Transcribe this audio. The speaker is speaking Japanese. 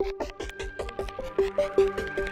フフフフ。